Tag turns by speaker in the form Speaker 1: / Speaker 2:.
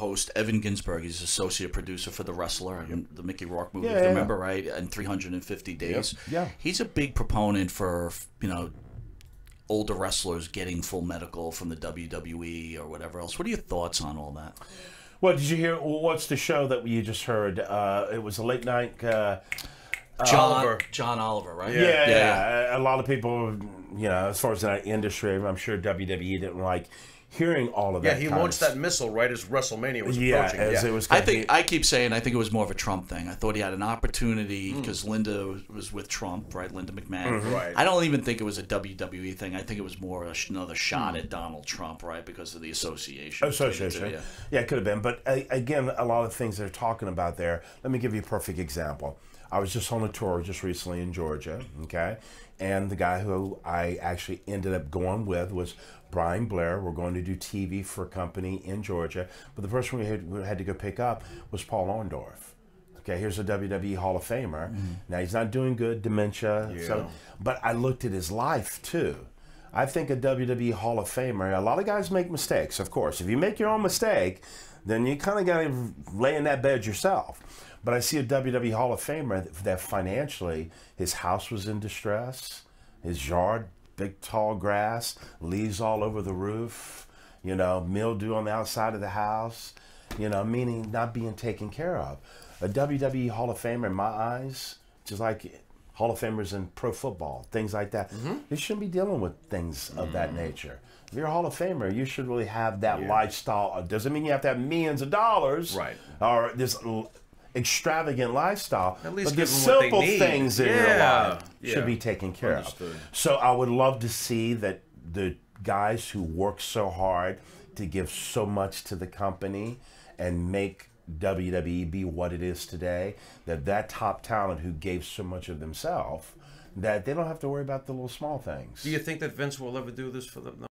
Speaker 1: host Evan Ginsburg. He's associate producer for The Wrestler and the Mickey Rourke movie.
Speaker 2: Yeah,
Speaker 1: if you
Speaker 2: yeah.
Speaker 1: remember right? and 350 days.
Speaker 2: Yeah.
Speaker 1: He's a big proponent for you know older wrestlers getting full medical from the WWE or whatever else. What are your thoughts on all that?
Speaker 2: Well, did you hear? What's the show that you just heard? Uh, it was a late night. Uh,
Speaker 1: John
Speaker 3: Oliver.
Speaker 1: John Oliver, right?
Speaker 2: yeah, yeah, A lot of people, you know, as far as that industry, I'm sure WWE didn't like hearing all of that.
Speaker 3: Yeah,
Speaker 2: he
Speaker 3: launched
Speaker 2: of
Speaker 3: that missile right as WrestleMania was
Speaker 2: Yeah,
Speaker 3: approaching.
Speaker 2: as
Speaker 3: yeah.
Speaker 2: it was.
Speaker 1: I think
Speaker 2: be-
Speaker 1: I keep saying I think it was more of a Trump thing. I thought he had an opportunity hmm. because Linda was- was with Trump, right? Linda McMahon. Mm-hmm.
Speaker 3: Right.
Speaker 1: I don't even think it was a WWE thing. I think it was more another shot hmm. at Donald Trump, right? Because of the association. between the
Speaker 2: association.
Speaker 1: yeah.
Speaker 2: Yeah. it could have been. But uh, again, a lot of things they're talking about there. Let me give you a perfect example. I was just on a tour just recently in Georgia, okay? And the guy who I actually ended up going with was Brian Blair. We're going to do TV for a company in Georgia. But the person we had, we had to go pick up was Paul Orndorff. Okay, here's a WWE Hall of Famer. Mm-hmm. Now he's not doing good, dementia. So, but I looked at his life too. I think a WWE Hall of Famer. A lot of guys make mistakes, of course. If you make your own mistake, then you kind of got to lay in that bed yourself. But I see a WWE Hall of Famer that financially, his house was in distress, his yard, big tall grass, leaves all over the roof, you know, mildew on the outside of the house, you know, meaning not being taken care of. A WWE Hall of Famer, in my eyes, just like Hall of Famers in pro football, things like that, mm-hmm. You shouldn't be dealing with things of that mm. nature. If you're a Hall of Famer, you should really have that lifestyle. It doesn't mean you have to have millions of dollars,
Speaker 3: Right.
Speaker 2: Or this extravagant lifestyle.
Speaker 3: At least
Speaker 2: but the
Speaker 3: give 'em what they
Speaker 2: simple things in your life
Speaker 3: yeah.
Speaker 2: should be taken care
Speaker 3: Understood.
Speaker 2: of. So I would love to see that the guys who work so hard to give so much to the company and make WWE be what it is today, that that top talent who gave so much of themselves, that they don't have to worry about the little small things.
Speaker 3: Do you think that Vince will ever do this for them?